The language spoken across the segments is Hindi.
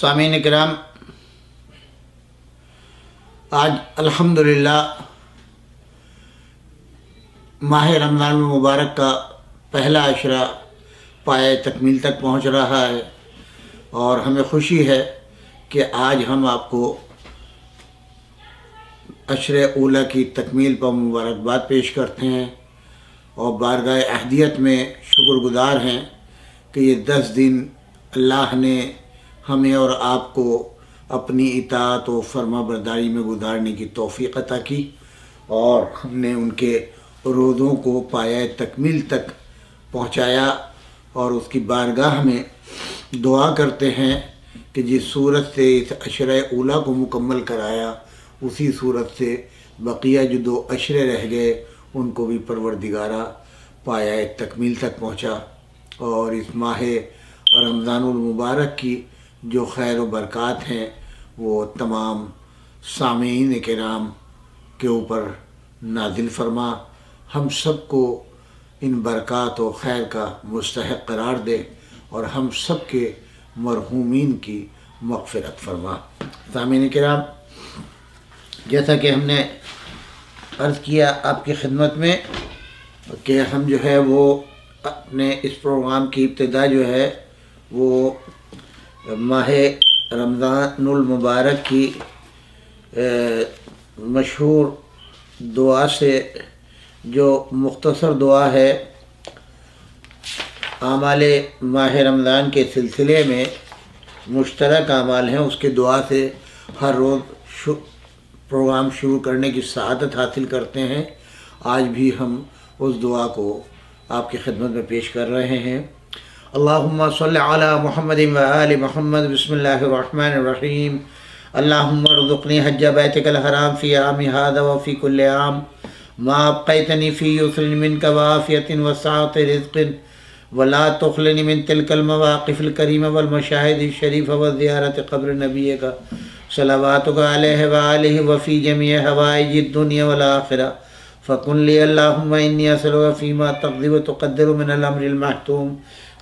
स्वामी निकराम आज अल्हम्दुलिल्लाह, माह रमज़ान मुबारक का पहला अशरा पाए तकमील तक पहुँच रहा है और हमें खुशी है कि आज हम आपको अशर ओला की तकमील पर मुबारकबाद पेश करते हैं और बारगाह अहदियत में शुक्रगुजार हैं कि ये दस दिन अल्लाह ने हमें और आपको अपनी इतात व फर्मा बरदारी में गुजारने की तोफ़ी अता की और हमने उनके रोज़ों को पाया तकमील तक पहुँचाया और उसकी बारगाह में दुआ करते हैं कि जिस सूरत से इस अशर ओला को मुकम्मल कराया, उसी सूरत से बकिया जो दो अशरे रह गए, उनको भी परवरदिगारा पाया तकमील तक पहुँचा। और इस माह रमज़ानमबारक की जो खैर बरक़ात हैं, वो तमाम सामीन कराम के ऊपर नादिल फरमा। हम सबको इन बरक़ात व खैर का मुस्तक करार दे और हम सब के मरहूमिन की मगफरत फरमा। सामीन कराम, जैसा कि हमने अर्ज़ किया आपकी खिदमत में कि हम जो है वो अपने इस प्रोग्राम की इब्तदा जो है वो माह रमज़ानमबारक की मशहूर दुआ से जो मुख्तसर दुआ है आमाल माह रमज़ान के सिलसिले में मुश्तरक आमाल हैं। उसके दुआ से हर रोज़ शु, प्रोग्राम शुरू करने की शहादत हासिल करते हैं। आज भी हम उस दुआ को आपकी खिदमत में पेश कर रहे हैं। अल्लाहुम्मा सल्लि अला मुहम्मद व आलि मुहम्मद बसमीम अल्लाहुम्मरज़ुक़नी हज बैतकल हराम फ़ी आम हादा व फ़ी कुल आम माँ कैतनी फ़ी युसरिन मिन कवाफ़ियतिन वसात रिज़किन वला तखलनी मिन तिलकल मवाक़िफ़ल करीम वल मशाहिद शरीफ़ व ज़ियारत क़ब्र नबी का सलावात वाल वफ़ी जमी हवाई दुनिया वला आखिरा फ़कुन ली अल्लाहुम्मा इन्नी असलफ़ीमा तकदीब तकदर मिन अलमर महतूम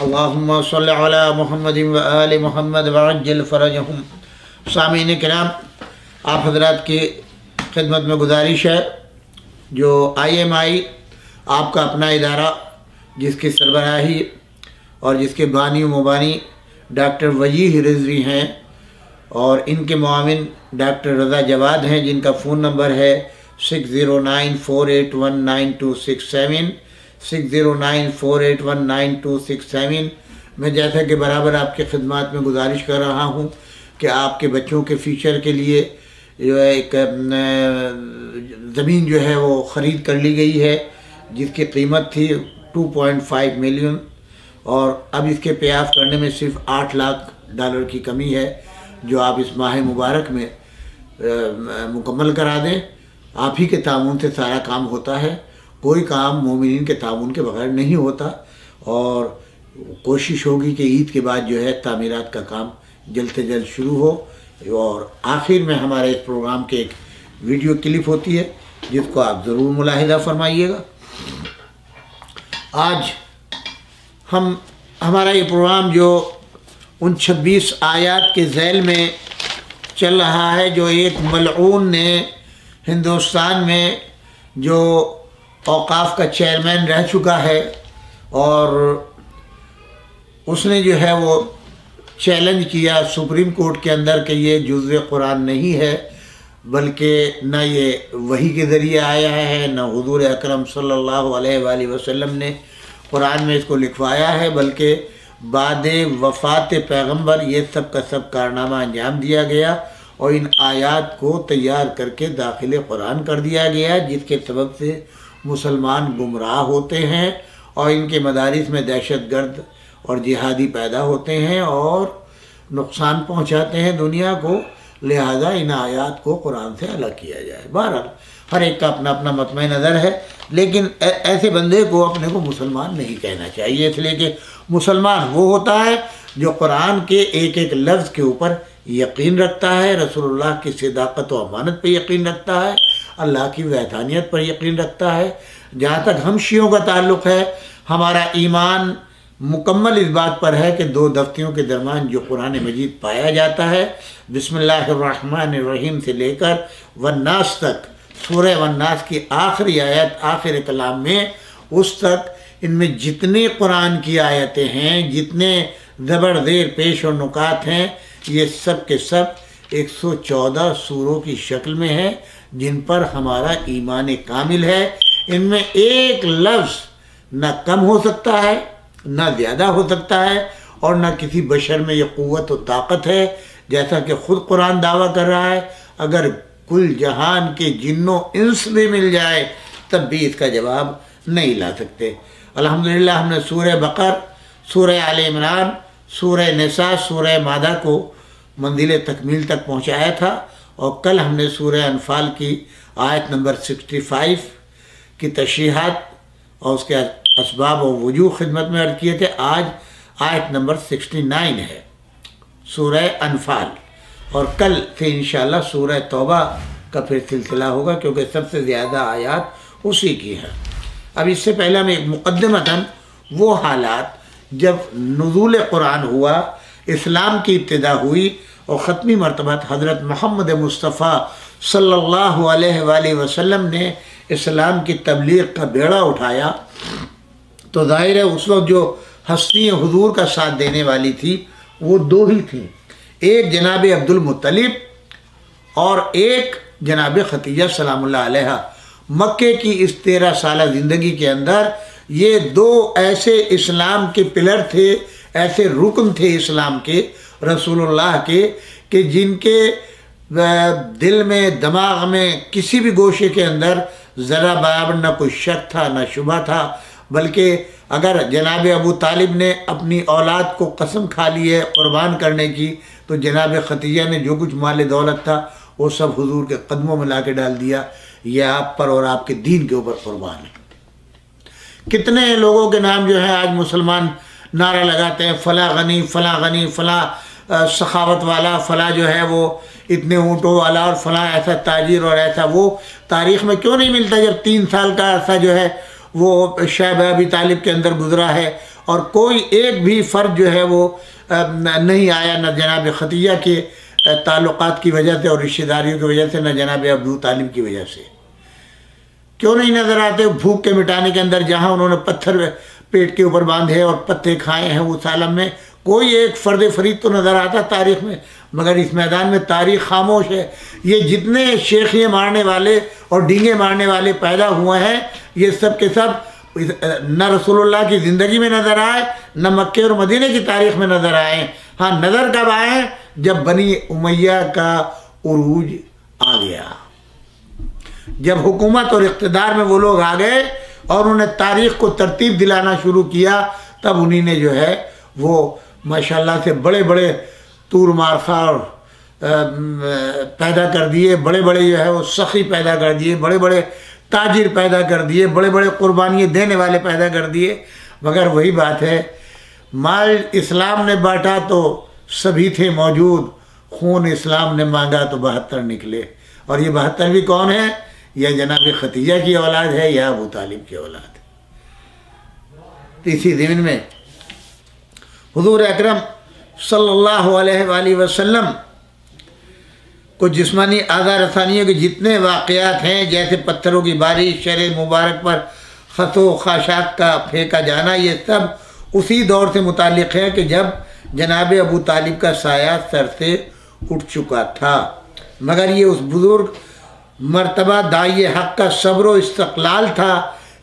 अल्लाम सल महमद वल महमद वजल फ़रजहम सामीन कराम आप हजरात की खिदमत में गुजारिश है जो आई एम आई आपका अपना इदारा, जिसकी सरबराही और जिसके बानी मुबानी डॉक्टर वजीह रिजवी हैं और इनके मामिन डॉक्टर रज़ा जवाद हैं, जिनका फ़ोन नंबर है six zero nine four eight one nine two six seven. Six zero nine four eight one nine two six seven. मैं जैसा कि बराबर आपकी खदमात में गुजारिश कर रहा हूँ कि आपके बच्चों के फ्यूचर के लिए जो है एक ज़मीन जो है वो ख़रीद कर ली गई है, जिसकी कीमत थी टू पॉइंट फाइव मिलियन। और अब इसके प्रयास करने में सिर्फ़ आठ लाख डॉलर की कमी है, जो आप इस माह मुबारक में मुकम्मल करा दें। आप ही के तामून से सारा काम होता है। कोई काम मोमिन के ताउन के बगैर नहीं होता और कोशिश होगी कि ईद के बाद जो है तमीरत का काम जल्द से जल्द शुरू हो और आखिर में हमारे इस प्रोग्राम के एक वीडियो क्लिप होती है, जिसको आप ज़रूर मुलाहिदा फरमाइएगा। आज हम, हमारा ये प्रोग्राम जो उन 26 आयात के जैल में चल रहा है, जो एक मलून ने हिंदुस्तान में जो औकाफ का चेयरमैन रह चुका है और उसने जो है वो चैलेंज किया सुप्रीम कोर्ट के अंदर कि ये जुज़ कुरान नहीं है, बल्कि ना ये वही के ज़रिए आया है, ना हजूर अक्रम सल्ला वसम ने कुरान में इसको लिखवाया है, बल्कि बाद वफ़ात पैगंबर ये सब का सब कारनामा अंजाम दिया गया और इन आयात को तैयार करके दाखिल कुरान कर दिया गया, जिसके सबब से मुसलमान गुमराह होते हैं और इनके मदारिस में दहशत गर्द और जिहादी पैदा होते हैं और नुकसान पहुंचाते हैं दुनिया को। लिहाजा इन आयात को कुरान से अलग किया जाए। बहरहाल, हर एक का अपना अपना मतम नज़र है, लेकिन ऐसे बंदे को अपने को मुसलमान नहीं कहना चाहिए। इसलिए कि मुसलमान वो होता है जो कुरान के एक एक लफ्ज़ के ऊपर यकीन रखता है, रसूलुल्लाह की सदाकत व अमानत पर यकीन रखता है। अल्लाह की वैधानियत पर यकीन रखता है। जहाँ तक हम शीयों का ताल्लुक़ है, हमारा ईमान मुकम्मल इस बात पर है कि दो दफ्तियों के दरमियान जो कुरान मजीद पाया जाता है बिसमीम से लेकर वन्नास तक सूर्य वन्नास की आखिरी आयत, आखिर कलाम में, उस तक इनमें जितने कुरान की आयतें हैं, जितने ज़बरदेर पेश और नुकात हैं, ये सब के सब 114 सूरों की शक्ल में है। जिन पर हमारा ईमान कामिल है, इनमें एक लफ्ज़ न कम हो सकता है, न ज़्यादा हो सकता है, और न किसी बशर में यह क़वत व ताकत है, जैसा कि ख़ुद कुरान दावा कर रहा है, अगर कुल जहान के जिन्नों इंस भी मिल जाए, तब भी इसका जवाब नहीं ला सकते। अल्हम्दुलिल्लाह, हमने सूर्य बकर सूर्य आल इमरान सूर्य नसा सूर्य मादा को मंजिल तकमील तक पहुँचाया था। और कल हमने सूर्य अनफाल की आयत नंबर 65 की तशीहत और उसके इसबाब और वज़ू खिदमत में अर्ज़ किए थे। आज आयत नंबर 69 है सूर्य अनफाल। और कल से इन सूर्य तोबा का फिर सिलसिला होगा, क्योंकि सबसे ज़्यादा आयात उसी की है। अब इससे पहले हम एक मुकदमतन वो हालात, जब नज़ुल कुरान हुआ, इस्लाम की इब्तदा हुई और ख़त्मी मरतबा हज़रत मोहम्मद मुस्तफ़ा अलैहि वसल्लम ने इस्लाम की तबलीग का बेड़ा उठाया। तो ज़ाहिर है उस वक्त जो हस्ती हजूर का साथ देने वाली थी, वो दो ही थी। एक जनाब अब्दुल मुत्तलिब और एक जनाब ख़तीजा सलाम मक्के की इस तेरह साल ज़िंदगी के अंदर ये दो ऐसे इस्लाम के पिलर थे, ऐसे रुकन थे इस्लाम के रसूलुल्लाह के, कि जिनके दिल में, दिमाग में किसी भी गोशे के अंदर ज़रा बराबर न कोई शक था, न शुबा था, बल्कि अगर जनाब अबू तालिब ने अपनी औलाद को कसम खा ली है, क़ुरबान करने की तो जनाब ख़तीजा ने जो कुछ माल दौलत था, वो सब हुजूर के कदमों में ला के डाल दिया। यह आप पर और आपके दीन के ऊपर कुर्बान है। कितने लोगों के नाम जो है आज मुसलमान नारा लगाते हैं, फ़ला गनी फ़ला गनी, फ़ला सखावत वाला, फ़ला जो है वो इतने ऊँटों वाला और फ़ला ऐसा ताजिर और ऐसा वो तारीख़ में क्यों नहीं मिलता जब तीन साल का अर्सा जो है वो शैब अबी तालिब के अंदर गुजरा है और कोई एक भी फ़र्द जो है वो नहीं आया न जनाब ख़तिया के ताल्लुक़ात की वजह से और रिश्तेदारियों की वजह से न जनाब अबू तालिब की वजह से। क्यों नहीं नज़र आते भूख के मिटाने के अंदर जहाँ उन्होंने पत्थर पेट के ऊपर बांधे और पत्ते खाए हैं उस आलम में? कोई एक फ़र्द फरीद तो नज़र आता तारीख़ में, मगर इस मैदान में तारीख़ खामोश है। ये जितने शेखिए मारने वाले और डींगे मारने वाले पैदा हुए हैं, ये सब के सब न रसूलुल्लाह की ज़िंदगी में नज़र आए, न मक्के और मदीने की तारीख़ में नज़र आए। हाँ नज़र कब आए? जब बनी उमैया का उरूज आ गया। जब हुकूमत और इकतदार में वो लोग आ गए और उन्हें तारीख़ को तरतीब दिलाना शुरू किया, तब उन्हीं ने जो है वो माशाल्लाह से बड़े बड़े तूर मारखा और पैदा कर दिए बड़े बड़े जो है वो सखी पैदा कर दिए बड़े बड़े ताजिर पैदा कर दिए बड़े बड़े कुर्बानियाँ देने वाले पैदा कर दिए। मगर वही बात है, माल इस्लाम ने बांटा तो सभी थे मौजूद, खून इस्लाम ने मांगा तो बहत्तर निकले। और ये बहत्तर भी कौन है? यह जनाब खतीजा की औलाद है, या अबू तालिब की औलाद। इसी दिन में हजूर अकरम सल्लल्लाहु अलैहि वसल्लम को जिस्मानी आज़ा रसानियों के जितने वाक़ात हैं, जैसे पत्थरों की बारिश शर मुबारक पर ख़तो खाशाक का फेंका जाना, ये सब उसी दौर से मुतल है कि जब जनाब अबू तालिब का साया सर से उठ चुका था। मगर ये उस बुज़ुर्ग मरतबा दाई हक का सब्र इस्तलाल था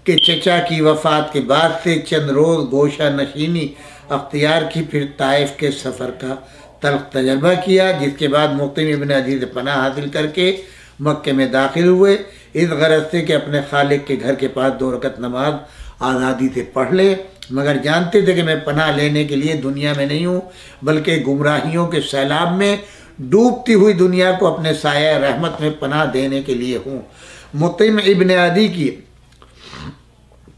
कि चचा की वफ़ात के बाद से चंद रोज़ गोशा नशीनी अख्तियार की फिर ताइफ के सफ़र का तल्ख तजर्बा किया, जिसके बाद मुख्तम इबन अज़ीज़ पना हासिल करके मक्के में दाखिल हुए। इस गरज से कि अपने खालिक के घर के पास दो रकत नमाज़ आज़ादी से पढ़ ले। मगर जानते थे कि मैं पनाह लेने के लिए दुनिया में नहीं हूँ, बल्कि गुमराहियों के सैलाब में डूबती हुई दुनिया को अपने साया रहमत में पनाह देने के लिए हूँ। मुतम इबन अदी की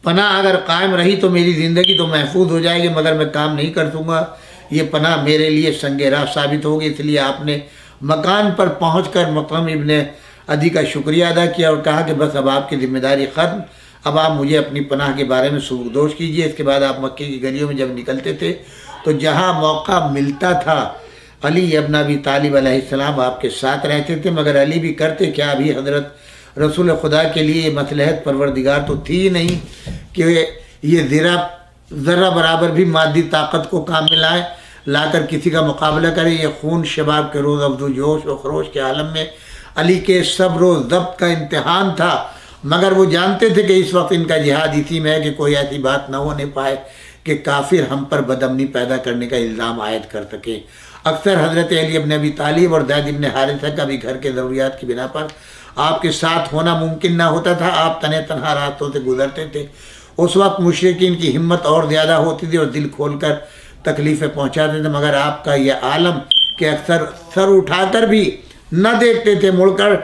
पनाह अगर कायम रही तो मेरी ज़िंदगी तो महफूज हो जाएगी, मगर मैं काम नहीं कर दूँगा। ये पनाह मेरे लिए संग राह साबित होगी, इसलिए आपने मकान पर पहुँच कर मकम इबन अदी का शुक्रिया अदा किया और कहा कि बस अब आपकी ज़िम्मेदारी ख़त्म। अब आप मुझे अपनी पनाह के बारे में सुबकदोश कीजिए। इसके बाद आप मक्के की गलियों में जब निकलते थे तो जहाँ मौका मिलता था, अली अबन अबी तालिब आपके साथ रहते थे, मगर अली भी करते, क्या अभी हज़रत रसूल खुदा के लिए मसलहत परवरदिगार तो थी ही नहीं कि ये ज़रा ज़रा बराबर भी मादी ताकत को काम में लाए, लाकर किसी का मुकाबला करे। ये खून शबाब के रोज़ अब्दू जोश व खरोश के आलम में, अली के सब्र ज़ब्त का इम्तहान था। मगर वो जानते थे कि इस वक्त इनका जिहाद इसी में है कि कोई ऐसी बात ना होने पाए कि काफिर हम पर बदमनी पैदा करने का इल्ज़ाम आयद कर सके। अक्सर हज़रत अली अपने अभी तालीब और दैद इबन हारिसा का भी घर के ज़रूरियात की बिना पर आपके साथ होना मुमकिन ना होता था। आप तने तनहा रास्तों से गुजरते थे। उस वक्त मुशरकिन की हिम्मत और ज़्यादा होती थी और दिल खोल कर तकलीफ़ें पहुँचाते थे। मगर आपका यह आलम कि अक्सर सर उठाकर भी न देखते थे, मुड़कर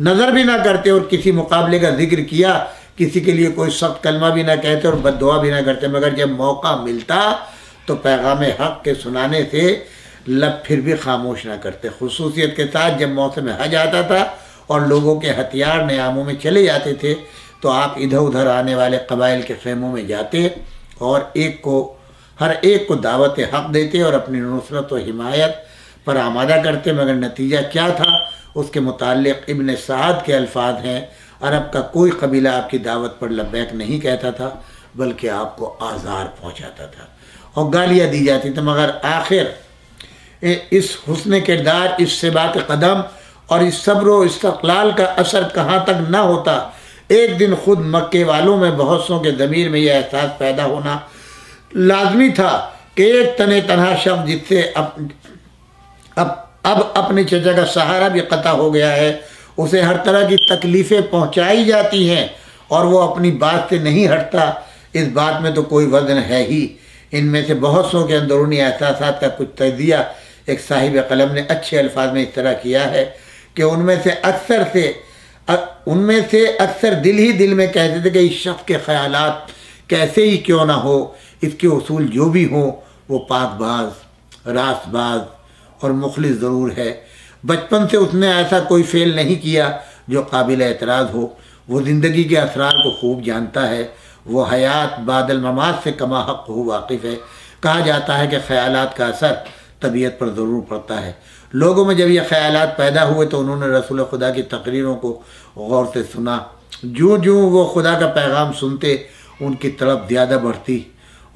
नज़र भी ना करते और किसी मुकाबले का ज़िक्र किया, किसी के लिए कोई सख्त कलमा भी ना कहते और बदुआ भी ना करते। मगर जब मौका मिलता तो पैगाम हक के सुनाने से लब फिर भी खामोश ना करते। खसूसियत के साथ जब मौसम हज आता था और लोगों के हथियार नयामों में चले जाते थे तो आप इधर उधर आने वाले कबाइल के खेमों में जाते और एक को, हर एक को दावत हक देते और अपनी नुसरत व हिमायत पर आमादा करते। मगर नतीजा क्या था? उसके मुतालिक इबन साद के अल्फाज हैं, अरब का कोई कबीला आपकी दावत पर लब्बैक नहीं कहता था, बल्कि आपको आज़ार पहुंचाता था और गालियाँ दी जाती थी। मगर आखिर इस हुसन किरदार इस बात कदम और इस सब्र इस्तलाल का असर कहाँ तक ना होता। एक दिन खुद मक्के वालों में बहुत सौ के ज़मीर में यह एहसास पैदा होना लाजमी था कि एक तने तनहा शब्द जिससे अब अब अब अपने चचा का सहारा भी कता हो गया है, उसे हर तरह की तकलीफ़ें पहुंचाई जाती हैं और वो अपनी बात से नहीं हटता। इस बात में तो कोई वज़न है ही। इनमें से बहुत सौ के अंदरूनी एहसास का कुछ तजिया एक साहिब कलम ने अच्छे अल्फाज में इस तरह किया है। कि उनमें से अक्सर से उनमें से अक्सर दिल ही दिल में कहते थे कि इस शख्स के ख्याल कैसे ही क्यों ना हो, इसके असूल जो भी हों, वो पाकबाज, रासबाज और मुखलिस ज़रूर है। बचपन से उसने ऐसा कोई फेल नहीं किया जो काबिल एतराज़ हो। वो ज़िंदगी के असरार को खूब जानता है। वो हयात बादल ममाज से कमा हक हो वाकिफ़ है। कहा जाता है कि ख्याल का असर तबीयत पर ज़रूर पड़ता है। लोगों में जब ये ख्याल पैदा हुए तो उन्होंने रसूल खुदा की तकरीरों को गौर से सुना। जो जो वो खुदा का पैगाम सुनते, उनकी तड़प ज़्यादा बढ़ती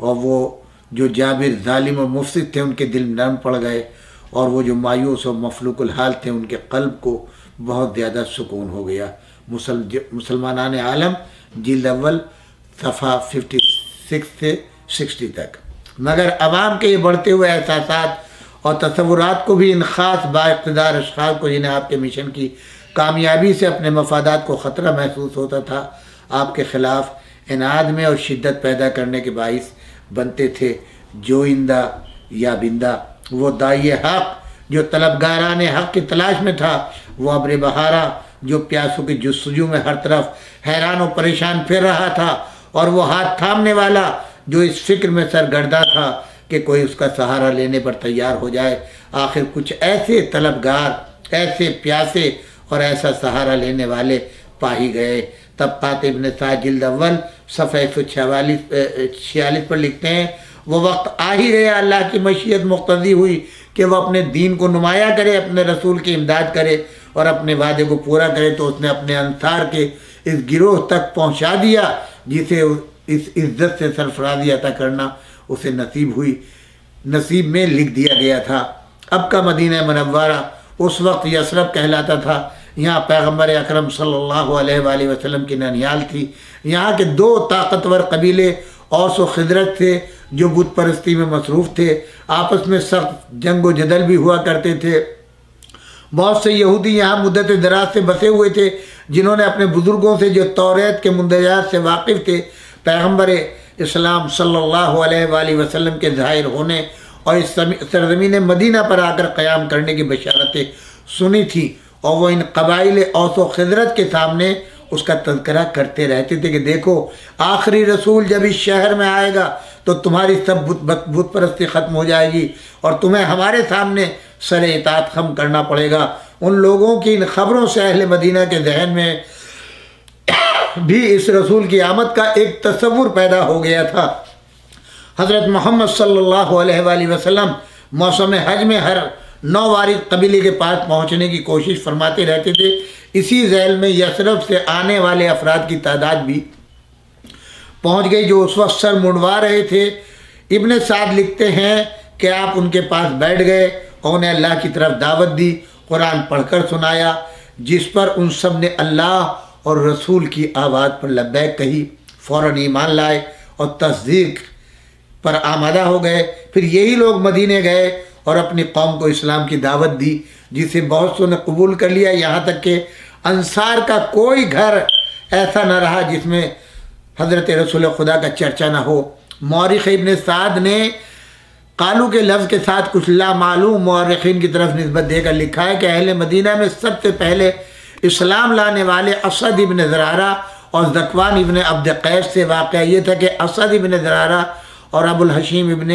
और वो जो जाबिर ालिम और मुफसद थे, उनके दिल नरम पड़ गए और वो जो मायूस और मफलूकुल हाल थे, उनके कल्ब को बहुत ज़्यादा सुकून हो गया। मुसल मुसलमान आलम, जिल्द अव्वल, सफ़ा फिफ्टी सिक्स से सिक्सटी तक। मगर आवाम के ये बढ़ते हुए एहसास और तस्वुरात को भी इन ख़ास बाइकदार अशास को जिन्हें आपके मिशन की कामयाबी से अपने मफादात को ख़तरा महसूस होता था, आपके ख़िलाफ़ इनाद में और शिद्दत पैदा करने के बायस बनते थे जो इंदा या बिंदा। वो दाई हक, जो तलबगारान हक की तलाश में था, वो अबर बहारा, जो प्यासों के जस्तजू में हर तरफ़ हैरान और परेशान फिर रहा था, और वो हाथ थामने वाला, जो इस फ़िक्र में सरगर्दा था कि कोई उसका सहारा लेने पर तैयार हो जाए। आखिर कुछ ऐसे तलबगार, ऐसे प्यासे और ऐसा सहारा लेने वाले पा ही गए। तब कातिब ने साजिल अव्वल सफ़े एक सौ छियालीस छियालीस पर लिखते हैं, वो वक्त आ ही गया अल्लाह की मशीयत मुख्तजी हुई कि वह अपने दीन को नुमाया करे, अपने रसूल की इमदाद करे और अपने वादे को पूरा करे। तो उसने अपने अंसार के इस गिरोह तक पहुँचा दिया, जिसे इस इज़्ज़त से सरफराजी अता करना उसे नसीब हुई। नसीब में लिख दिया गया था। अब का मदीना मनवरा उस वक्त यसरफ कहलाता था। यहाँ पैगंबर अकरम सल्लल्लाहु वसल्लम की ननियाल थी। यहाँ के दो ताकतवर कबीले औस व खदरत थे, जो बुत परस्ती में मसरूफ़ थे। आपस में सख्त जंग व जदल भी हुआ करते थे। बहुत से यहूदी यहाँ मुद्दत दराज से बसे हुए थे, जिन्होंने अपने बुज़ुर्गों से जो तौरेत के मंदजात से वाकिफ़ थे। पैगंबर इस्लाम सल्लल्लाहु अलैहि वसल्लम के ज़ाहिर होने और इस सरजमीन मदीना पर आकर क़याम करने की बशारतें सुनी थी और वो इन कबाइल औसो खजरत के सामने उसका तस्करा करते रहते थे कि देखो, आखिरी रसूल जब इस शहर में आएगा तो तुम्हारी सब बुत बुत परस्ती ख़त्म हो जाएगी और तुम्हें हमारे सामने सर इतात खम करना पड़ेगा। उन लोगों की इन ख़बरों से अहल मदीना के जहन में भी इस रसूल की आमद का एक तस्वुर पैदा हो गया था। हज़रत मोहम्मद सल्लल्लाहु अलैहि वसल्लम मौसम हज में हर नौ वारिद कबीले के पास पहुँचने की कोशिश फरमाते रहते थे। इसी जैल में यसरफ से आने वाले अफराद की तादाद भी पहुँच गई जो उस वक्त सर मुंडवा रहे थे। इब्ने साद लिखते हैं कि आप उनके पास बैठ गए और उन्हें अल्लाह की तरफ़ दावत दी, कुरान पढ़कर सुनाया, जिस पर उन सबने अल्लाह और रसूल की आवाज़ पर लब्बैक कही फ़ौर ईमान लाए और तस्दीक पर आमादा हो गए। फिर यही लोग मदीने गए और अपनी कौम को इस्लाम की दावत दी, जिसे बहुत सो ने कबूल कर लिया। यहाँ तक कि अंसार का कोई घर ऐसा न रहा जिसमें हज़रत रसूल खुदा का चर्चा ना हो। मौरख इबन साद ने कालू के लफ्ज़ के साथ कुछ लामालूम मौरखीन की तरफ़ नस्बत देकर लिखा है कि अहल मदीना में सबसे पहले इस्लाम लाने वाले असद इबन ज़रारा और जकवान इबन अब्द कैस से वाक़ ये था कि असद इबन ज़रारा और अबुल हशीम इबन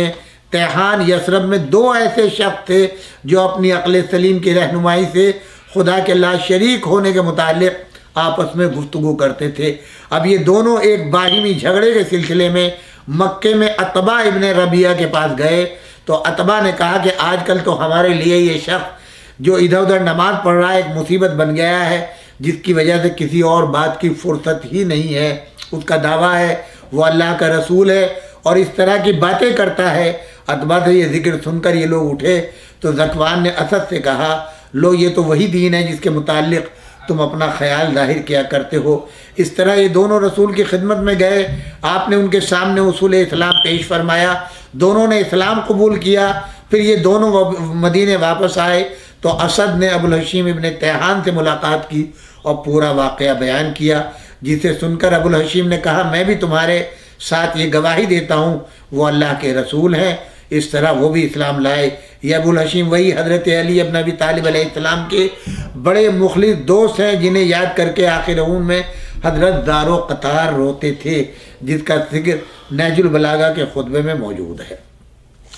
तेहान यसरब में दो ऐसे शख्स थे जो अपनी अकल सलीम की रहनुमाई से खुदा के ला शरीक होने के मुतालिक आपस में गुफ्तु करते थे। अब ये दोनों एक बाहिमी झगड़े के सिलसिले में मक्के में अतबा इबन रबिया के पास गए। तो अतबा ने कहा कि आजकल तो हमारे लिए ये शख्स जो इधर उधर नमाज़ पढ़ रहा है, एक मुसीबत बन गया है, जिसकी वजह से किसी और बात की फुर्सत ही नहीं है। उसका दावा है, वो अल्लाह का रसूल है और इस तरह की बातें करता है। अतबा से ये ज़िक्र सुनकर ये लोग उठे तो जकवान ने असद से कहा, लो, ये तो वही दीन है जिसके मुतालिक तुम अपना ख्याल ज़ाहिर किया करते हो। इस तरह ये दोनों रसूल की खिदमत में गए। आपने उनके सामने उसूल इस्लाम पेश फरमाया। दोनों ने इस्लाम कबूल किया। फिर ये दोनों मदीने वापस आए। तो असद ने अबुल हशीम इबन तेहान से मुलाकात की और पूरा वाक़ बयान किया, जिसे सुनकर अबुल हशीम ने कहा, मैं भी तुम्हारे साथ ये गवाही देता हूँ, वो अल्लाह के रसूल हैं, इस तरह वो भी इस्लाम लाए। ये अबुल हशीम वही हज़रत अली अब नबी तालब इस्लाम के बड़े मुखलिस दोस्त हैं, जिन्हें याद करके आखिर में हज़रत दारो कतार रोते थे, जिसका ज़िक्र नजुलबलागा के खुतबे में मौजूद है।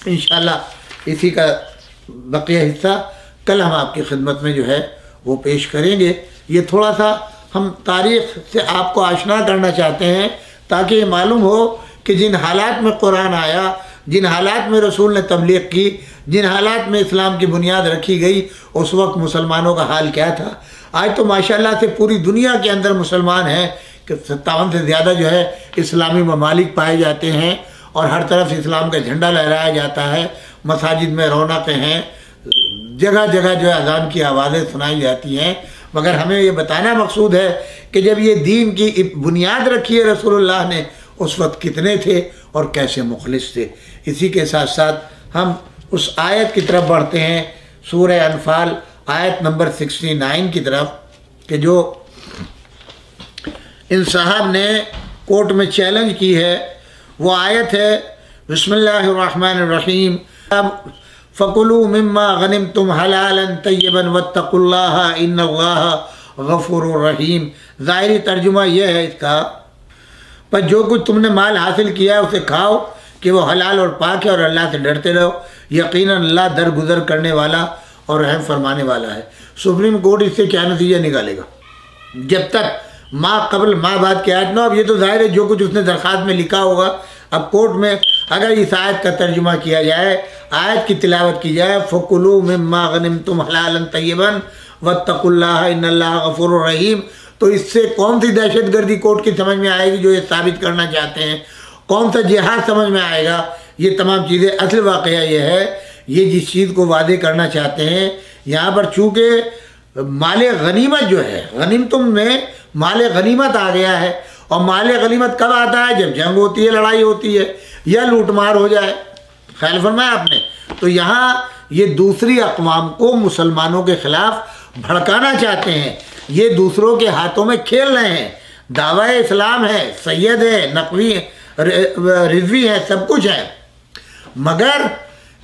इन इसी का बकिया हिस्सा कल हम आपकी खिदमत में जो है वो पेश करेंगे। ये थोड़ा सा हम तारीख़ से आपको आशना करना चाहते हैं ताकि ये मालूम हो कि जिन हालात में कुरान आया, जिन हालात में रसूल ने तबलीग की, जिन हालात में इस्लाम की बुनियाद रखी गई, उस वक्त मुसलमानों का हाल क्या था। आज तो माशाल्लाह से पूरी दुनिया के अंदर मुसलमान हैं कि सत्तावन से ज़्यादा जो है इस्लामी ममालिक पाए जाते हैं और हर तरफ़ इस्लाम का झंडा लहराया जाता है। मसाजिद में रौनकें हैं जगह जगह जो है अजान की आवाज़ें सुनाई जाती हैं। मगर हमें ये बताना मकसूद है कि जब ये दीन की बुनियाद रखी है रसोल्ला ने, उस वक्त कितने थे और कैसे मुखलिस थे। इसी के साथ साथ हम उस आयत की तरफ़ बढ़ते हैं सूर अनफाल, आयत नंबर 69 की तरफ़, कि जो इन साहब ने कोर्ट में चैलेंज की है, वो आयत है बसमीम फ़कुलू मम्मा गनिम तुम हलालन तयबन वत्तकुल्ला इन गफ़ुर रहीम। ज़ाहरी तर्जुमा यह है इसका, पर जो कुछ तुमने माल हासिल किया है उसे खाओ, कि वो हलाल और पाक है और अल्लाह से डरते रहो। यकीन अल्लाह दरगुजर करने वाला और रहम फरमाने वाला है। सुप्रीम कोर्ट इससे क्या नतीजा निकालेगा? जब तक माँ कबल, माँ बात की आयत ना, अब ये तो ज़ाहिर है, जो कुछ उसने दरख्वास्त में लिखा होगा, अब कोर्ट में अगर इस आयत का तर्जुमा किया जाए, आयत की तिलावत की जाए, फ़कुलू में माँ गनिम तुम हलाल तयबन इन गफुर रहीम तो इससे कौन सी दहशत गर्दी कोर्ट की समझ में आएगी जो ये साबित करना चाहते हैं? कौन सा जिहाद समझ में आएगा? ये तमाम चीज़ें, असल वाक़ ये है, ये जिस चीज़ को वादे करना चाहते हैं, यहाँ पर चूँकि माल गनीमत जो है, गनीमतुम में माल गनीमत आ गया है और माल गनीमत कब आता है? जब जंग होती है, लड़ाई होती है, या लूटमार हो जाए। ख्याल फरमाया आपने? तो यहाँ ये दूसरी अकवाम को मुसलमानों के ख़िलाफ़ भड़काना चाहते हैं। ये दूसरों के हाथों में खेल रहे हैं। दावा इस्लाम है, सैयद है, नकवी रिजवी है, सब कुछ है। मगर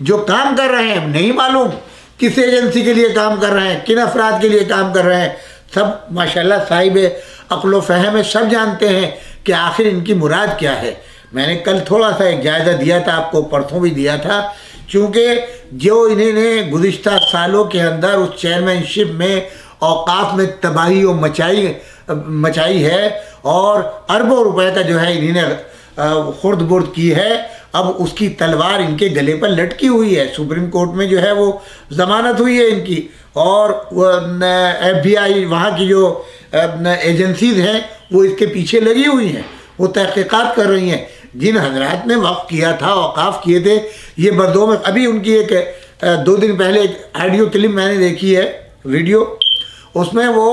जो काम कर रहे हैं नहीं मालूम किस एजेंसी के लिए काम कर रहे हैं, किन अफराद के लिए काम कर रहे हैं। सब, माशाल्लाह साहिब अकल फ़हम सब जानते हैं कि आखिर इनकी मुराद क्या है। मैंने कल थोड़ा सा एक जायज़ा दिया था, आपको परसों भी दिया था क्योंकि जो इन्होंने गुज्त सालों के अंदर उस चेयरमैनशिप में औकाफ में तबाही और मचाई मचाई है और अरबों रुपए का जो है इन्होंने खुर्द बुर्द की है, अब उसकी तलवार इनके गले पर लटकी हुई है। सुप्रीम कोर्ट में जो है वो ज़मानत हुई है इनकी। और एफ़ बी आई वहाँ की जो एजेंसीज हैं, वो इसके पीछे लगी हुई हैं। वो तहकीक़ात कर रही हैं। जिन हजरात ने वक्त किया था अवकाफ़ किए थे, ये बरदो में, अभी उनकी एक दो दिन पहले एक ऑडियो क्लिप मैंने देखी है वीडियो उसमें वो,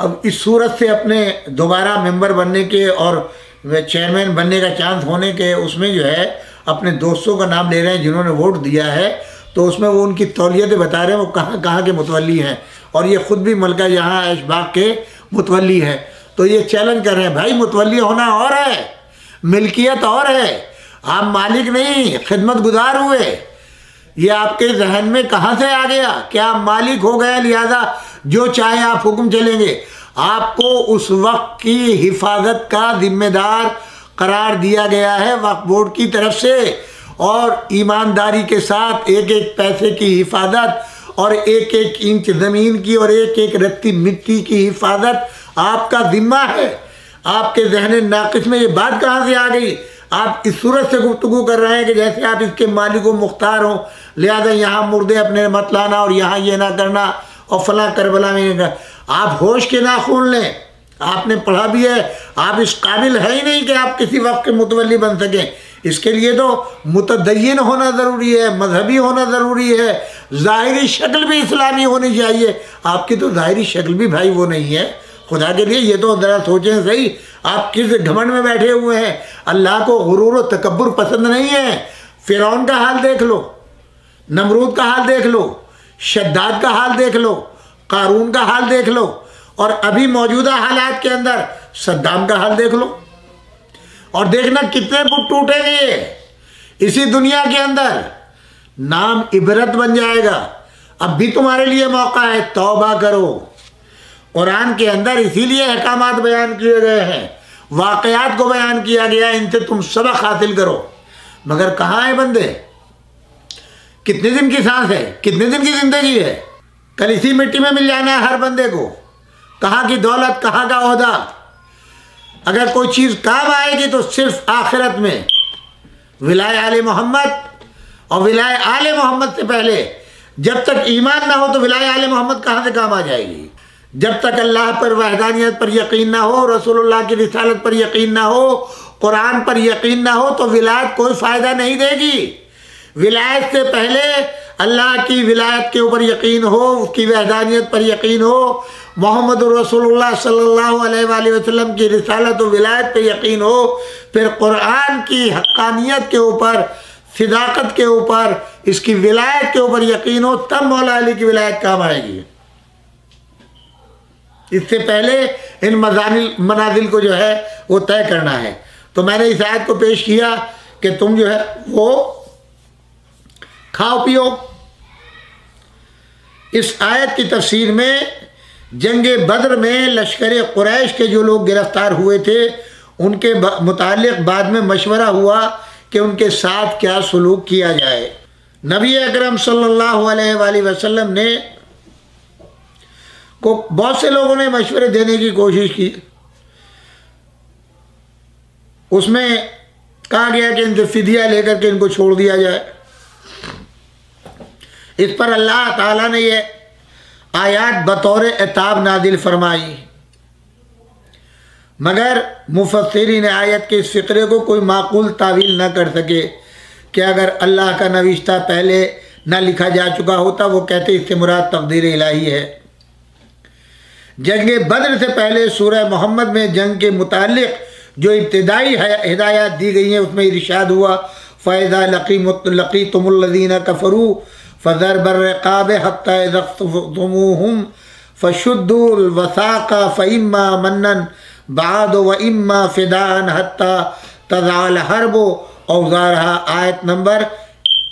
अब इस सूरत से अपने दोबारा मेंबर बनने के और चेयरमैन बनने का चांस होने के उसमें जो है, अपने दोस्तों का नाम ले रहे हैं, जिन्होंने वोट दिया है। तो उसमें वो उनकी तौलीतें बता रहे हैं, वो कहाँ कहाँ के मुतवली हैं। और ये ख़ुद भी मलका यहाँ ऐशबाग के मुतवली है। तो ये चैलेंज कर रहे हैं, भाई मुतवली होना और है, मिल्कियत और है, आप मालिक नहीं, खिदमत गुजार हुए। ये आपके जहन में कहाँ से आ गया? क्या आप मालिक हो गए लिहाजा? जो चाहे आप हुक्म चलेंगे। आपको उस वक्त की हिफाजत का जिम्मेदार करार दिया गया है वक्फ बोर्ड की तरफ़ से। और ईमानदारी के साथ एक एक पैसे की हिफाजत और एक एक इंच ज़मीन की और एक एक रत्ती मिट्टी की हिफाजत आपका ज़िम्मा है। आपके जहन नाकिस में ये बात कहाँ से आ गई? आप इस सूरत से गुफ्तु कर रहे हैं कि जैसे आप इसके मालिक व मुख्तार हों, लिहाजा यहाँ मुर्दे अपने मत लाना और यहाँ ये ना करना और फला करबला में आप होश के नाखून लें। आपने पढ़ा भी है, आप इस काबिल है ही नहीं कि आप किसी वक्त के मुतवली बन सकें। इसके लिए तो मुतदयन होना ज़रूरी है, मजहबी होना ज़रूरी है, ज़ाहरी शक्ल भी इस्लामी होनी चाहिए। आपकी तो ज़ाहरी शक्ल भी भाई वो नहीं है। खुदा के लिए ये तो ज़रा सोचें सही, आप किस घमंड में बैठे हुए हैं? अल्लाह को गुरूर व तकबर पसंद नहीं है। फ़िरौन का हाल देख लो, नमरूद का हाल देख लो, शद्दाद का हाल देख लो, कारून का हाल देख लो, और अभी मौजूदा हालात के अंदर सद्दाम का हाल देख लो। और देखना कितने फुट टूटेंगे इसी दुनिया के अंदर नाम इबरत बन जाएगा। अब भी तुम्हारे लिए मौका है, तौबा करो। कुरान के अंदर इसीलिए अहकाम बयान किए गए हैं। वाकयात को बयान किया गया है इनसे तुम सबक हासिल करो। मगर कहाँ है बंदे? कितने दिन की सांस है? कितने दिन की ज़िंदगी है? कल इसी मिट्टी में मिल जाना है हर बंदे को। कहाँ की दौलत, कहाँ का अहदा अगर कोई चीज़ काम आएगी तो सिर्फ़ आखिरत में। विलाय आल मोहम्मद और विलाय आल मोहम्मद से पहले, जब तक ईमान ना हो तो विलाय आल मोहम्मद कहाँ से काम आ जाएगी? जब तक अल्लाह पर वहदानियत पर यकीन ना हो, रसूलुल्लाह की रिसालत पर यकीन ना हो, कुरान पर यकीन ना हो तो विलायत कोई फ़ायदा नहीं देगी। विलायत से पहले अल्लाह की विलायत के ऊपर यकीन हो, उसकी वहदानियत पर यकीन हो मोहम्मद वसल्लम की रिसालत विलायत पर यकीन हो, फिर कुरान की हक्कानियत के ऊपर, सिदाकत के ऊपर, इसकी विलायत के ऊपर यकीन हो, तब मौला अली की विलायत काम आएगी। इससे पहले इन मजानिल मनाजिल को जो है, वो तय करना है। तो मैंने इस आयत को पेश किया कि तुम जो है, वो खाओ पियो। इस आयत की तफसीर में जंग बद्र में लश्कर क़ुरैश के जो लोग गिरफ़्तार हुए थे, उनके मुतालिक बाद में मशवरा हुआ कि उनके साथ क्या सलूक किया जाए। नबी अकरम सल्लल्लाहु अलैहि वसल्लम ने को, बहुत से लोगों ने मशवरे देने की कोशिश की। उसमें कहा गया कि इनसे फिदिया लेकर के इनको छोड़ दिया जाए। इस पर अल्लाह ताला ने ये आयात बतौर एताब नादिल फरमाई। मगर मुफसरी ने आयत के इस फ़िक्रे को कोई माकूल तावील न कर सके कि अगर अल्लाह का नविश्ता पहले ना लिखा जा चुका होता, वो कहते इससे मुराद तकदीर इलाही है। जंग बद्र से पहले सूरह मोहम्मद में जंग के मुतालिक जो इब्तदाई हिदायत दी गई हैं, उसमें इरशाद हुआ, फ़ैज़ा लकी लकी तुमुल्लदीन कफरू फ़जर बर्रक़ाब हत्तुम फ़शुद्दुलवसाक़ा फ़इम्मा मन्नन बाद व इम्मा फ़िदान हत्ता तजाल हरब औज़ार आयत नंबर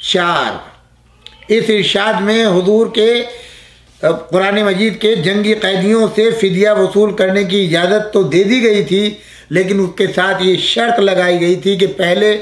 चार इस इर्शाद में हुजूर के कुरान मजीद के जंगी कैदियों से फिदिया वसूल करने की इजाज़त तो दे दी गई थी लेकिन उसके साथ ये शर्त लगाई गई थी कि पहले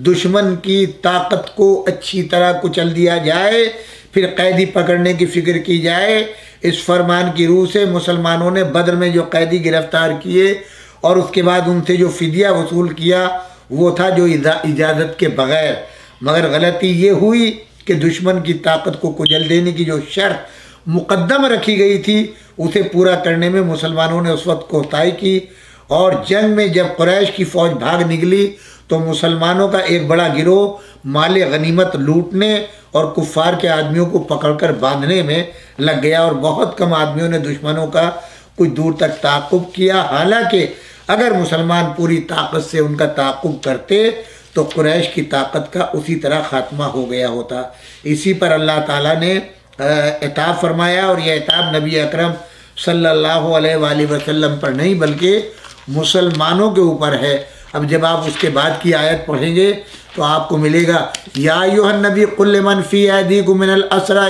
दुश्मन की ताकत को अच्छी तरह कुचल दिया जाए, फिर कैदी पकड़ने की फ़िक्र की जाए। इस फरमान की रूह से मुसलमानों ने बद्र में जो कैदी गिरफ़्तार किए और उसके बाद उनसे जो फिदिया वसूल किया, वो था जो इजाज़त के बग़ैर। मगर गलती ये हुई कि दुश्मन की ताकत को कुचल देने की जो शर्त मुकदम रखी गई थी, उसे पूरा करने में मुसलमानों ने उस वक्त कोताही की और जंग में जब क्रैश की फ़ौज भाग निकली तो मुसलमानों का एक बड़ा गिरोह माल गनीमत लूटने और कुफ़ार के आदमियों को पकड़कर बांधने में लग गया और बहुत कम आदमियों ने दुश्मनों का कुछ दूर तक ताकुब किया। हालाँकि अगर मुसलमान पूरी ताकत से उनका ताकुब करते तो कुरैश की ताकत का उसी तरह ख़ात्मा हो गया होता। इसी पर अल्लाह ताला ने इताब फरमाया और यह इताब नबी अकरम सल्लल्लाहु अलैहि वसल्लम पर नहीं, बल्कि मुसलमानों के ऊपर है। अब जब आप उसके बाद की आयत पढ़ेंगे तो आपको मिलेगा, या नबी कुल्लमन फ़ी अदी मिनल असरा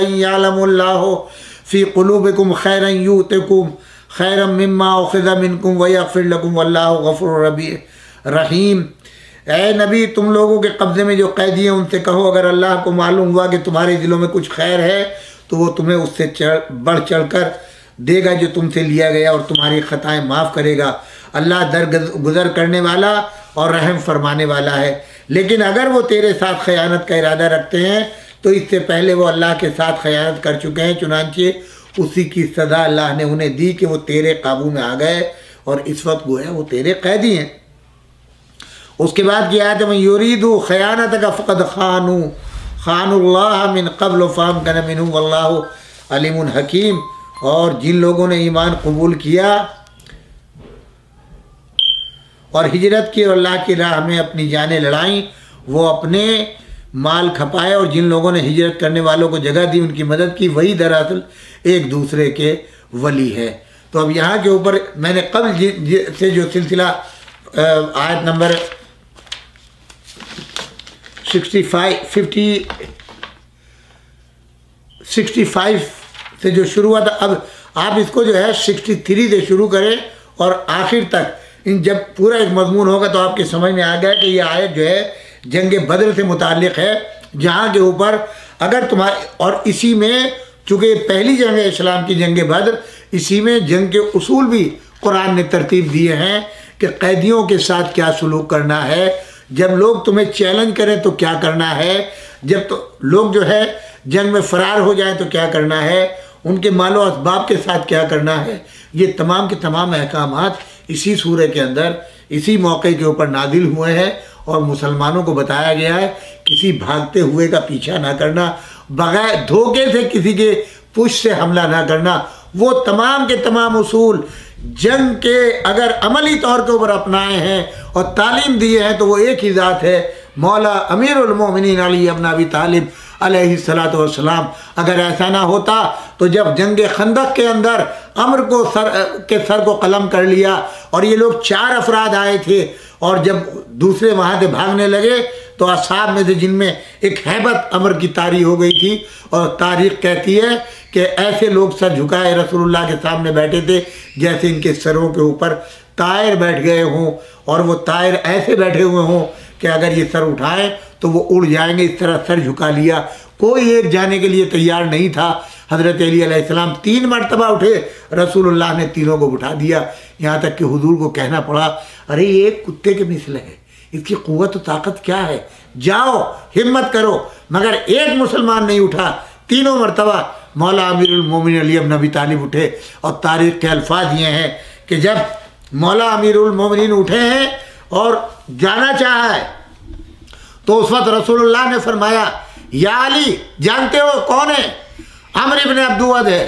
फ़ी कुलूबकुम खैर यूतकुम खैर मम्मा मिनकुम वफ़िर लकुम अल्लाह गफ़ुर रबी रहीम ए नबी, तुम लोगों के कब्ज़े में जो कैदी हैं, उनसे कहो, अगर अल्लाह को मालूम हुआ कि तुम्हारे दिलों में कुछ खैर है तो वो तुम्हें उससे चढ़, बढ़ चढ़ कर देगा जो तुमसे लिया गया और तुम्हारी ख़ताएँ माफ़ करेगा। अल्लाह दर गुज़र करने वाला और रहम फरमाने वाला है। लेकिन अगर वो तेरे साथ ख़यानत का इरादा रखते हैं तो इससे पहले वो अल्लाह के साथ ख़यानत कर चुके हैं चुनानचे उसी की सज़ा अल्लाह ने उन्हें दी कि वो तेरे काबू में आ गए और इस वक्त गोया वो तेरे कैदी हैं। उसके बाद किया तो मैं यूरीदू ख़यानत का फ़कद ख़ानू, ख़ानुल्लाह मिन कबल फ़ाम कन मिन अल्लाह अलीम हकीम। और जिन लोगों ने ईमान कबूल किया और हिजरत की और अल्लाह की राह में अपनी जानें लड़ाई, वो अपने माल खपाए और जिन लोगों ने हिजरत करने वालों को जगह दी, उनकी मदद की, वही दरअसल एक दूसरे के वली है। तो अब यहाँ के ऊपर मैंने कल से जो सिलसिला आयत number sixty five, fifty, sixty five से जो शुरू हुआ था, अब आप इसको जो है सिक्सटी थ्री से शुरू करें और आखिर तक इन जब पूरा एक मजमून होगा तो आपके समझ में आ गया कि ये आयत जो है, जंग बदल से मुतक है, जहाँ के ऊपर अगर तुम्हारे, और इसी में चूँकि पहली जंग इस्लाम की जंग बद्र, इसी में जंग के असूल भी कुरान ने तरतीब दिए हैं कि कैदियों के साथ क्या सलूक करना है। जब लोग तुम्हें चैलेंज करें तो क्या करना है? जब तो लोग जो है, जंग में फ़रार हो जाएँ तो क्या करना है? उनके मालो इसबाब के साथ क्या करना है? ये तमाम के तमाम अहकाम इसी सूर्य के अंदर, इसी मौके के ऊपर नादिल हुए हैं और मुसलमानों को बताया गया है, किसी भागते हुए का पीछा ना करना, बगैर धोखे से किसी के पुश से हमला ना करना, वो तमाम के तमाम उसूल जंग के अगर अमली तौर के ऊपर अपनाए हैं और तालीम दिए हैं तो वो एक ही ज़ात है, मौला अमीरमिन अली अभी तालिब। अलैहिस्सलाम अगर ऐसा ना होता तो जब जंग खंदक के अंदर अमर को सर, के सर को कलम कर लिया, और ये लोग चार अफराद आए थे, और जब दूसरे वहाँ से भागने लगे तो असाब में से जिनमें एक हैबत अमर की तारी हो गई थी, और तारीख कहती है कि ऐसे लोग सर झुकाए रसूलुल्लाह के सामने बैठे थे, जैसे इनके सरों के ऊपर तायर बैठ गए हों, और वो तायर ऐसे बैठे हुए हों कि अगर ये सर उठाएँ तो वो उड़ जाएँगे, इस तरह सर झुका लिया। कोई एक जाने के लिए तैयार नहीं था। हज़रत अली तीन मरतबा उठे, रसूलुल्लाह ने तीनों को उठा दिया। यहाँ तक कि हुजूर को कहना पड़ा, अरे ये कुत्ते के मिसल है। इसकी क़वत ताकत क्या है? जाओ, हिम्मत करो। मगर एक मुसलमान नहीं उठा। तीनों मरतबा, मौला अमीरमिन अली नबी तालिब उठे। और तारीख के अल्फाज ये हैं कि जब मौला अमीरमिन उठे हैं और जाना चाहा है तो उस वक्त रसूलुल्लाह ने फरमाया, या अली, जानते हो कौन है? अमर इबन अब्दुवद है।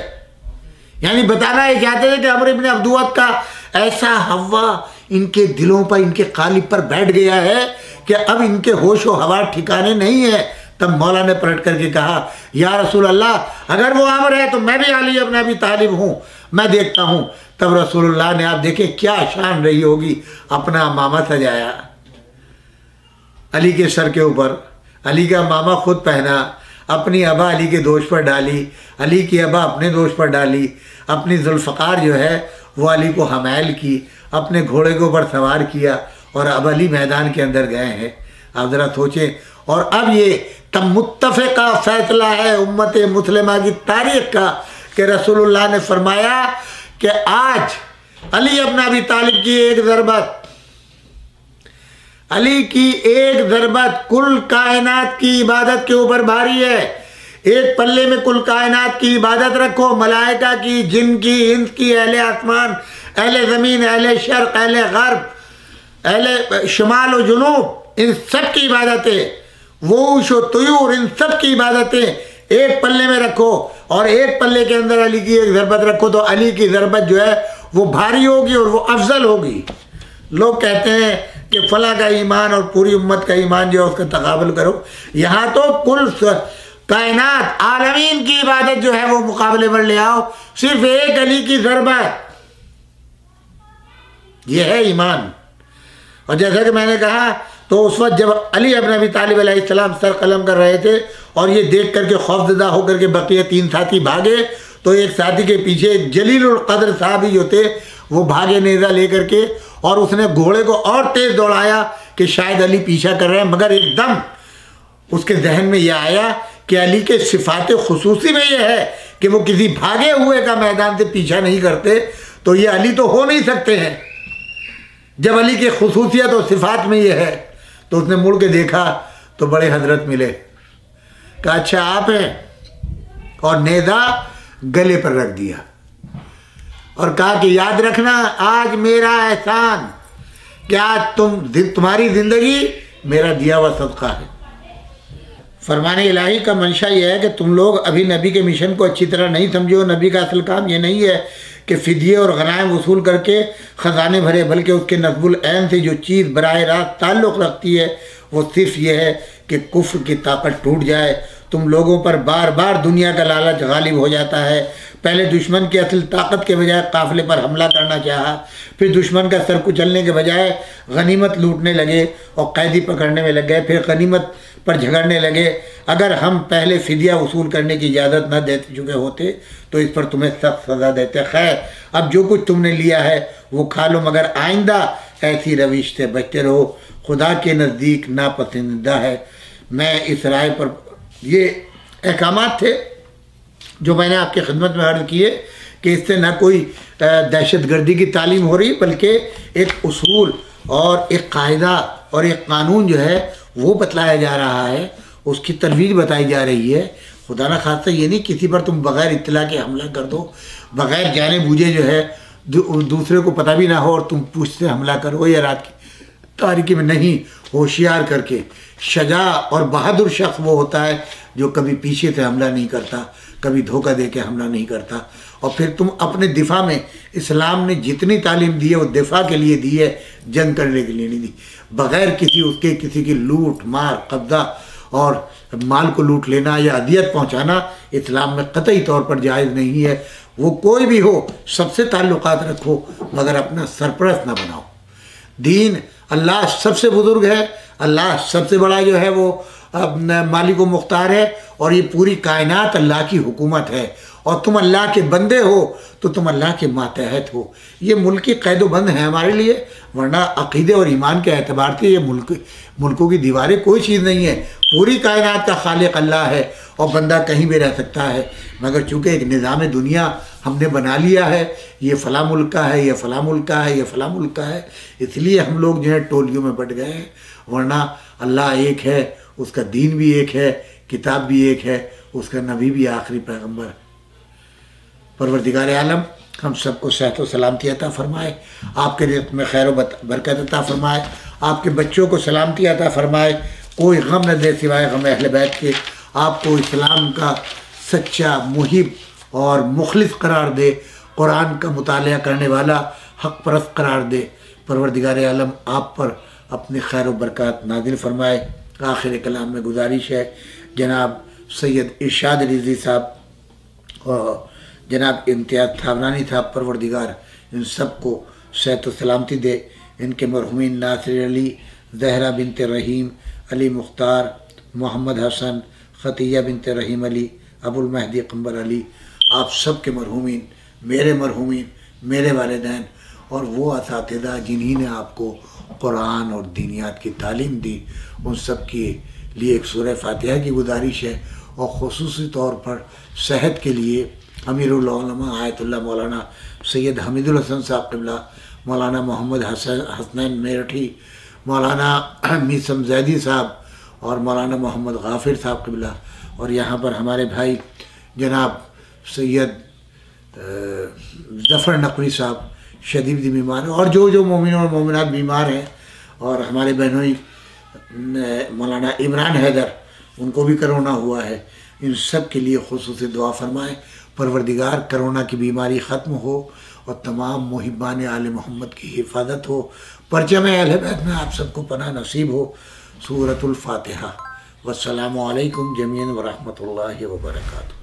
यानी बताना ये चाहते थे कि अमर इबन अब्दुवद का ऐसा हवा इनके दिलों पर, इनके कालिब पर बैठ गया है कि अब इनके होश व हवा ठिकाने नहीं है। तब मौला ने पलट करके कहा, या रसूल अल्लाह अगर वो अमर है तो मैं भी अली अपना अभी तालिब हूँ, मैं देखता हूँ। तब रसूलुल्लाह ने, आप देखे, क्या शान रही होगी, अपना मामा सजाया। अली के सर के ऊपर। अली का मामा खुद पहना, अपनी अबा अली के दोष पर डाली, अली की अबा अपने दोष पर डाली। अपनी जुल्फ़कार जो है, वो अली को हमैल की, अपने घोड़े के ऊपर सवार किया और अब अली मैदान के अंदर गए हैं। आप ज़रा सोचें। और अब ये तब मुतफ़े का फैसला है उम्मत मुसलिमा की तारीख का, कि रसूलुल्लाह ने फरमाया कि आज अली अपना भी तालिब की एक ज़रबत अली की एक ज़रबत कुल कायनात की इबादत के ऊपर भारी है। एक पल्ले में कुल कायनात की इबादत रखो, मलाइका की, जिन की, इंस की, अहले आसमान, अहले ज़मीन, अहले शर्क, अहले गर्ब, अहले शुमाल व जुनूब, इन सब की इबादतें वो तयूर, इन सब की इबादतें एक पल्ले में रखो और एक पल्ले के अंदर अली की एक ज़रबत रखो तो अली की ज़रबत जो है वो भारी होगी और वो अफजल होगी। लोग कहते हैं कि फ़ला का ईमान और पूरी उम्मत का ईमान जो है उसका तकाबल करो। यहाँ तो कुल कायनात आलमीन की इबादत जो है वो मुकाबले पर ले आओ। सिर्फ़ एक अली की ज़रबत ये है ईमान। और जैसा कि मैंने कहा तो उस वक्त जब अली अबी तालब सर कलम कर रहे थे और ये देख करके खौफजदा होकर के बकिया तीन साथी भागे तो एक साथी के पीछे जलील कदर साहब ही जो थे, वो भागे नेज़ा लेकर के और उसने घोड़े को और तेज़ दौड़ाया कि शायद अली पीछा कर रहे हैं, मगर एकदम उसके जहन में यह आया कि अली के सिफात खसूसी में यह है कि वो किसी भागे हुए का मैदान से पीछा नहीं करते तो ये अली तो हो नहीं सकते हैं। जब अली की खसूसियत और सिफात में ये है तो उसने मुड़ के देखा तो बड़े हज़रत मिले। कहा अच्छा आप हैं? और नेज़ा गले पर रख दिया। और कहा कि याद रखना, आज मेरा एहसान कि आज तुम तुम्हारी ज़िंदगी मेरा दिया हुआ सदका है। फरमाने इलाही का मंशा यह है कि तुम लोग अभी नबी के मिशन को अच्छी तरह नहीं समझो नबी का असल काम ये नहीं है कि फ़िदिये और गनाएँ वसूल करके ख़जाने भरे, बल्कि उसके नकबुल ऐन से जो चीज़ बर रास्त ताल्लुक़ रखती है, वो सिर्फ़ ये है कि कुफ्र की ताकत टूट जाए तुम लोगों पर बार बार दुनिया का लालच गालिब हो जाता है। पहले दुश्मन की असल ताकत के बजाय काफ़िले पर हमला करना चाहा, फिर दुश्मन का सर कुचलने के बजाय गनीमत लूटने लगे और कैदी पकड़ने में लग गए, फिर गनीमत पर झगड़ने लगे। अगर हम पहले फिदिया वसूल करने की इजाज़त न दे चुके होते तो इस पर तुम्हें सख्त सज़ा देते। खैर, अब जो कुछ तुमने लिया है, वो खा लो, मगर आइंदा ऐसी रविश से बचते रहो। खुदा के नज़दीक नापसंदीदा है। मैं इस राय पर ये अहकाम थे जो मैंने आपकी खिदमत में अर्ज़ किए कि इससे ना कोई दहशत गर्दी की तालीम हो रही बल्कि एक असूल और एक कायदा और एक कानून जो है वो बतलाया जा रहा है उसकी तरवीज बताई जा रही है। खुदा न खासा ये नहीं किसी पर तुम बग़ैर इतला के हमला कर दो बग़ैर जाने बूझे जो है दू, दूसरे को पता भी ना हो और तुम पूछते हमला करो या रात की तारीकी में नहीं होशियार करके। शजा और बहादुर शख्स वो होता है जो कभी पीछे से हमला नहीं करता, कभी धोखा दे के हमला नहीं करता। और फिर तुम अपने दिफा में, इस्लाम ने जितनी तालीम दी है, वो दिफा के लिए दी है, जंग करने के लिए नहीं दी। बग़ैर किसी उसके, किसी की लूट, मार, कब्ज़ा और माल को लूट लेना या अदियत पहुंचाना, इस्लाम में कतई तौर पर जायज़ नहीं है। वो कोई भी हो, सबसे ताल्लुक़ रखो, मगर अपना सरप्रस्त ना बनाओ। दीन अल्लाह सबसे बुज़ुर्ग है, अल्लाह सबसे बड़ा जो है वो मालिक व मुख्तार है, और ये पूरी कायनात अल्लाह की हुकूमत है। और तुम अल्लाह के बंदे हो तो तुम अल्लाह के मातहत हो। ये मुल्की कैदोबंद है हमारे लिए वरना अकीदे और ईमान के अतबार से ये मुल्क, मुल्कों की दीवारें कोई चीज़ नहीं है। पूरी कायनात का खालिक अल्लाह है और बंदा कहीं भी रह सकता है। मगर चूँकि एक निज़ाम दुनिया हमने बना लिया है, ये फ़ला मुल्क का है, ये फ़ला मुल्क का है, ये फ़ला मुल्क का है, इसलिए हम लोग जो है टोलियों में बट गए हैं। वरना अल्लाह एक है, उसका दीन भी एक है, किताब भी एक है, उसका नबी भी आखिरी पैगंबर परवरदिगार आलम हम सबको सेहत सलामती अता फ़रमाए। आपके रित में खैर बरकत अता फ़रमाए। आपके बच्चों को सलामती अता फ़रमाए। कोई गम न दे सिवाय गम अहल बैत के। आपको इस्लाम का सच्चा मुहिब और मुखलिस करार दे। कुरान का मुताल करने वाला हक परस्त करार दे। परवरदिगार आलम, आप पर अपने खैर बरकत नाजिल फरमाए। आखिर कलाम में गुजारिश है। जनाब सैयद इरशाद रिजी साहब और जनाब इम्तियाज़ थावरानी साहब, परवरदिगार, इन सबको सेहत सलामती दे। इनके मरहुमिन नासिर अली, जहरा बिनत रहीम अली मुख्तार, मोहम्मद हसन, ख़तिया बिनत रहीम अली, अबुल महदी कम्बर अली, आप सब के मरहुमिन, मेरे मरहुमिन, मेरे वालदेन, और वो इस जिन्हीं ने आपको कुरान और दीनियात की तालीम दी, उन सब के लिए एक सुर फातिहा की गुजारिश है, और खसूस तौर पर सेहत के लिए अमीरमा आयतुल्ला मौलाना सैयद हमीदुल हसन साहब कबला मौलाना मोहम्मद हसन, हसनैन मेरठी, मौलाना मीसम जैदी साहब और मौलाना मोहम्मद गाफिर साहब कबला और यहाँ पर हमारे भाई जनाब सैयद ज़फ़र नकवी साहब, शदीद बीमार हैं। और जो जो मोमिन और मोमिनत बीमार हैं और हमारे बहनों मौलाना इमरान हैदर, उनको भी करोना हुआ है। इन सब के लिए खसूस दुआ फरमाएँ। परवरदिगार करोना की बीमारी ख़त्म हो और तमाम मुहिबान आल मोहम्मद की हिफाजत हो। परचम अहल बैत में आप सबको पना नसीब हो। सूरतुल्फ़ातिहा वसलम ज़मीन वरहमल वर्का